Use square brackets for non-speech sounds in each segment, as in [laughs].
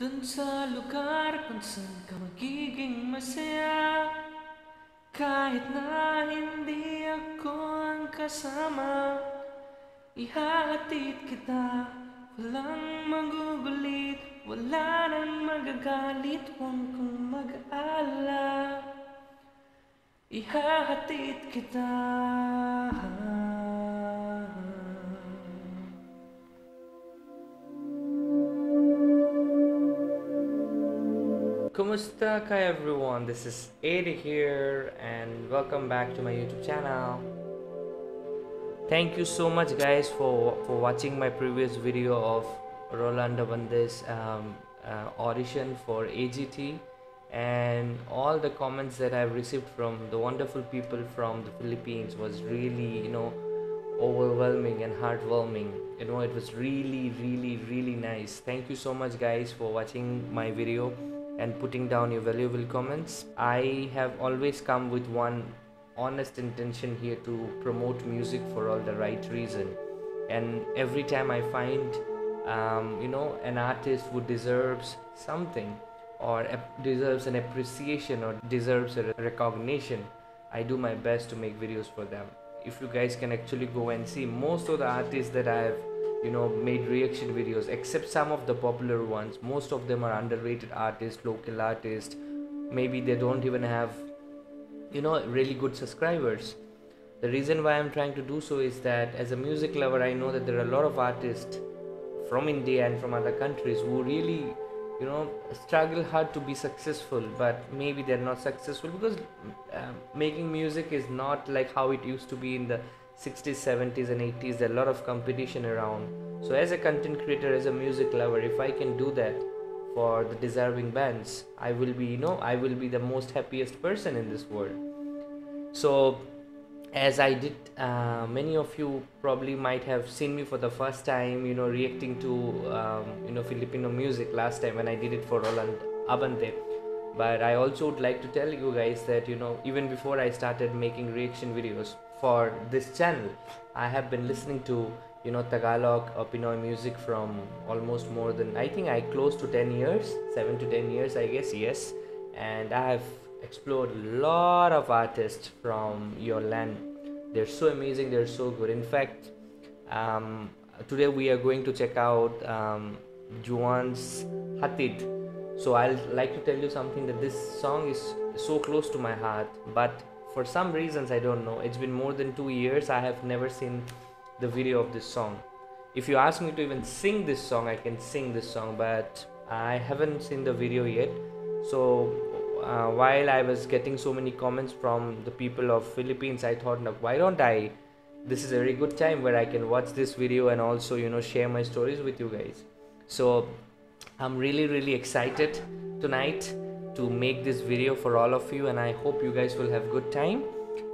Dun sa lugar kung saan ka magiging masaya Kahit na hindi ako ang kasama Ihahatid kita. Walang magugulit Wala nang magagalit Huwag kang mag-alala Ihahatid kita Kumusta ka everyone? This is Addie here and welcome back to my YouTube channel. Thank you so much guys for for watching my previous video of Roland Abante's um, uh, audition for AGT and all the comments that I've received from the wonderful people from the Philippines was really you know overwhelming and heartwarming you know it was really really really nice thank you so much guys for watching my video and putting down your valuable comments. I have always come with one honest intention here to promote music for all the right reason. And every time i find um, you know an artist who deserves something or deserves an appreciation or deserves a recognition i do my best to make videos for them. If you guys can actually go and see most of the artists that i have you know made reaction videos except some of the popular ones. Most of them are underrated artists local artists. Maybe they don't even have you know really good subscribers. The reason why i'm trying to do so is that as a music lover i know that there are a lot of artists from india and from other countries who really you know struggle hard to be successful but maybe they're not successful because um, making music is not like how it used to be in the 60s 70s and 80s there's a lot of competition around. So as a content creator as a music lover if i can do that for the deserving bands i will be you know i will be the most happiest person in this world. So as i did uh, many of you probably might have seen me for the first time you know reacting to um, you know filipino music last time when i did it for roland abante. But i also would like to tell you guys that you know even before i started making reaction videos for this channel. I have been listening to you know tagalog or pinoy music from almost more than i think i close to 10 years 7 to 10 years i guess yes. And i have explored a lot of artists from your land. They're so amazing they're so good. In fact um, today we are going to check out um, juan's hatid. So i'll like to tell you something that this song is so close to my heart but for some reasons i don't know. It's been more than two years i have never seen the video of this song. If you ask me to even sing this song i can sing this song but i haven't seen the video yet. So uh, while i was getting so many comments from the people of philippines i thought like why don't i? This is a very good time where i can watch this video and also you know share my stories with you guys. So i'm really really excited tonight to make this video for all of you and i hope you guys will have good time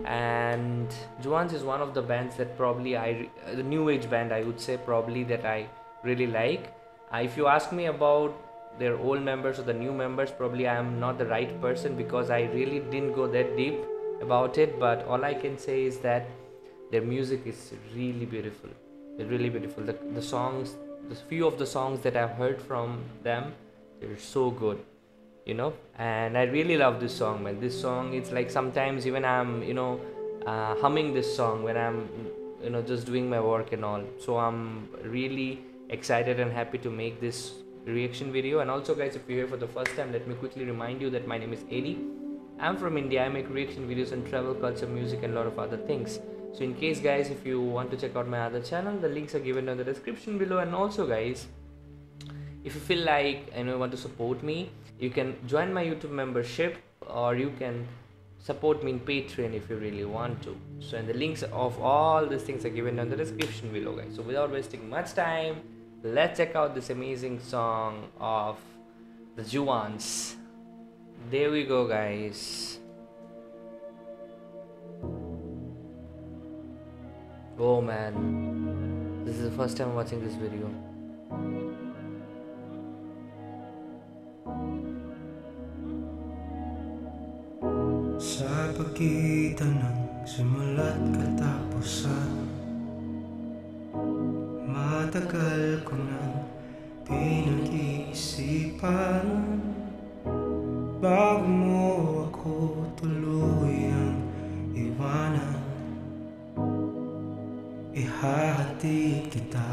and Juans is one of the bands that probably I the new age band I would say probably that I really like. Uh, if you ask me about their old members or the new members, probably I am not the right person because I really didn't go that deep about it. But all I can say is that their music is really beautiful. They're really beautiful. The the songs, the few of the songs that I've heard from them, they're so good you know? And i really love this song man. This song it's like sometimes even i'm you know uh, humming this song when i'm you know just doing my work and all. So i'm really excited and happy to make this reaction video. And also guys if you're here for the first time let me quickly remind you that my name is Addie I'm from India. I make reaction videos on travel culture music and a lot of other things. So in case guys if you want to check out my other channel the links are given in the description below. And also guys if you feel like you know want to support me you can join my youtube membership or you can support me in patreon if you really want to. So and the links of all these things are given in the description below guys. So without wasting much time let's check out this amazing song of the juans there we go guys. Oh man. This is the first time watching this video Sa pagitan ng simula't katapusan Matagal ko nang pinag isipan Bago mo ako tuluyang iwanan Ihahatid kita.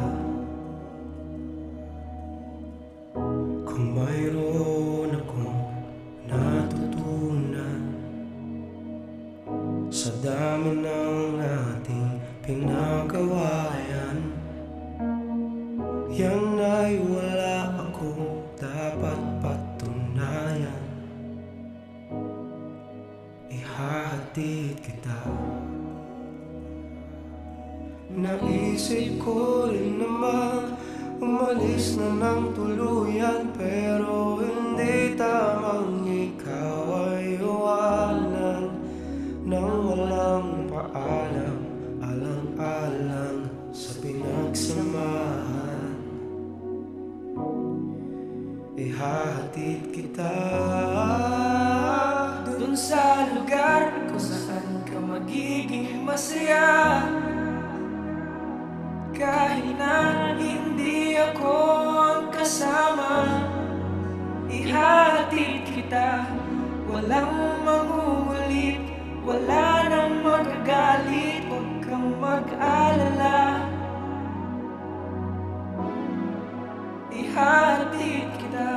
Kung mayroon dami ng ating pinagawayan. Yan ay wala akong dapat patunayan. Ihahatid kita. Naisip ko rin naman Umalis na ng tuluyan Pero hindi tamang paalam Alang-alang sa pinagsamahan. Ihahatid kita Dun sa lugar kung saan ka magiging masaya. Kahit na hindi ako ang kasama Ihatid kita. Walang Wala nang magagalit Huwag kang mag-alala kita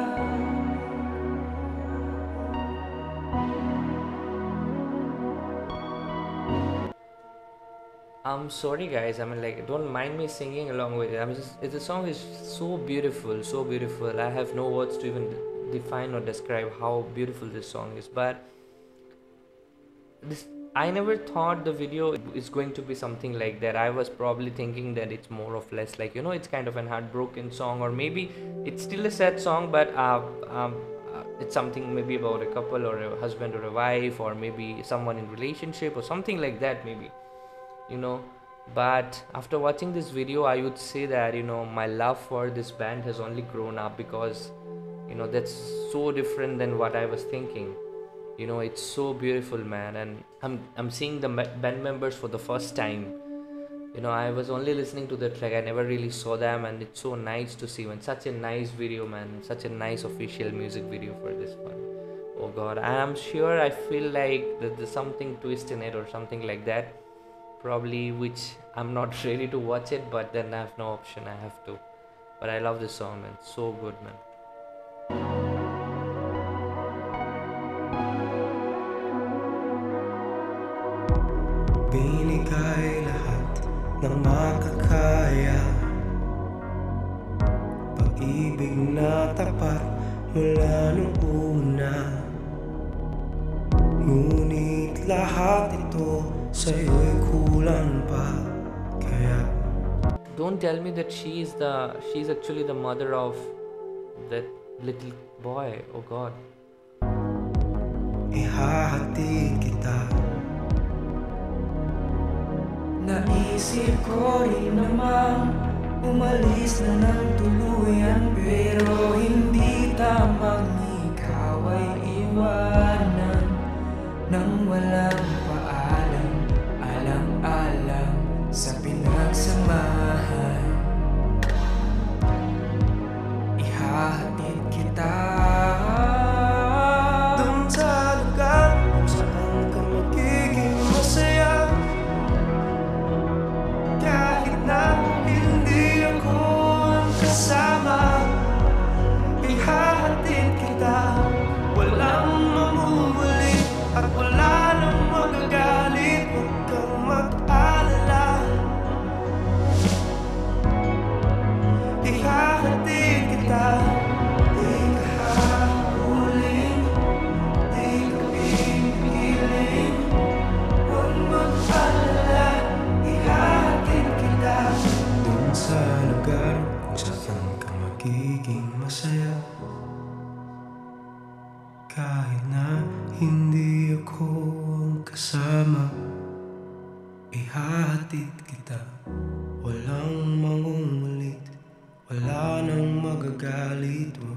I'm sorry, guys. I mean, like, don't mind me singing along with it. I'm just, the song is so beautiful, so beautiful. I have no words to even define or describe how beautiful this song is. But this, I never thought the video is going to be something like that. I was probably thinking that it's more or less like you know, it's kind of an heartbroken song, or maybe it's still a sad song, but uh, um, uh, it's something maybe about a couple or a husband or a wife, or maybe someone in relationship or something like that, maybe you know but after watching this video i would say that you know my love for this band has only grown up because you know that's so different than what i was thinking you know it's so beautiful man. And i'm i'm seeing the band members for the first time. You know i was only listening to the track. I never really saw them. And it's so nice to see one such a nice video man. Such a nice official music video for this one. Oh god. And i'm sure i feel like there's something twist in it or something like that. Probably which I'm not [laughs] ready to watch it, but then I have no option. I have to. But I love this song, man. So good, man. Mula nung una Ngunit lahat ito sa'yo'y kulang pa Kaya Don't tell me that she is the she's actually the mother of that little boy. Oh God. kita Naisip ko rin namang umalis na ng tuluyan Pero hindi Walang marido.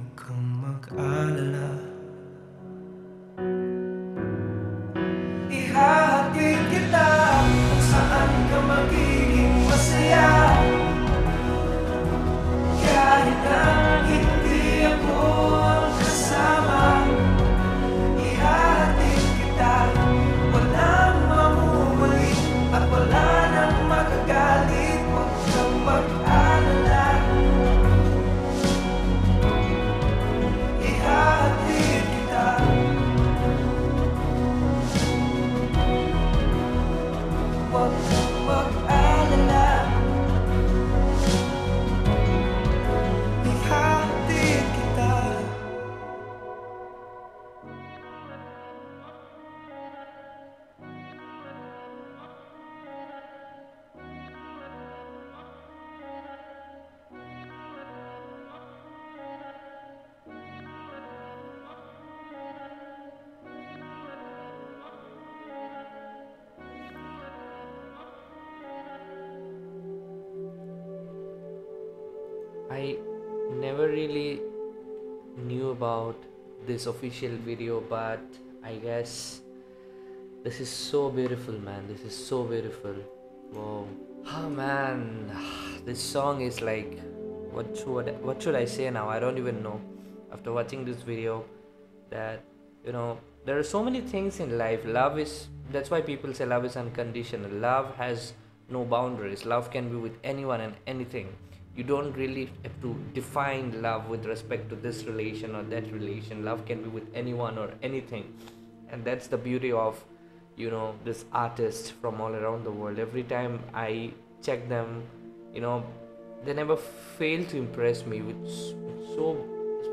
Never really knew about this official video but i guess this is so beautiful man. This is so beautiful. Wow. Oh man. This song is like what should what should i say now? I don't even know. After watching this video that you know there are so many things in life. Love is that's why people say love is unconditional. Love has no boundaries. Love can be with anyone and anything you don't really have to define love with respect to this relation or that relation. Love can be with anyone or anything. And that's the beauty of you know this artists from all around the world. Every time i check them you know they never fail to impress me with, with so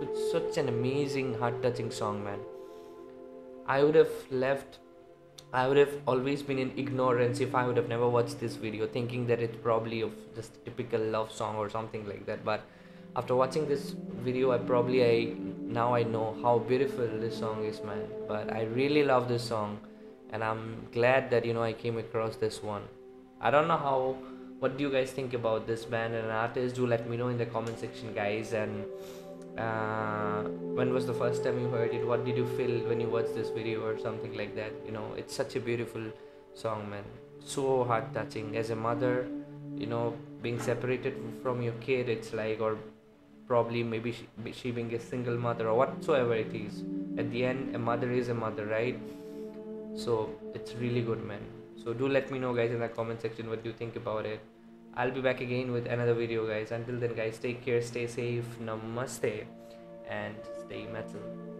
with such an amazing heart touching song man. I would have left I would have always been in ignorance if I would have never watched this video, thinking that it's probably of just typical love song or something like that. But after watching this video, I probably I now I know how beautiful this song is, man. But I really love this song, and I'm glad that you know I came across this one. I don't know how. What do you guys think about this band and artist? Do let me know in the comment section, guys. And uh, when was the first time you heard it? What did you feel when you watched this video or something like that? You know it's such a beautiful song man. So heart touching as a mother you know being separated from your kid it's like or probably maybe she, she being a single mother or whatsoever it is. At the end a mother is a mother right? So it's really good man. So do let me know guys in the comment section what you think about it i'll be back again with another video guys. Until then guys take care stay safe namaste and stay metal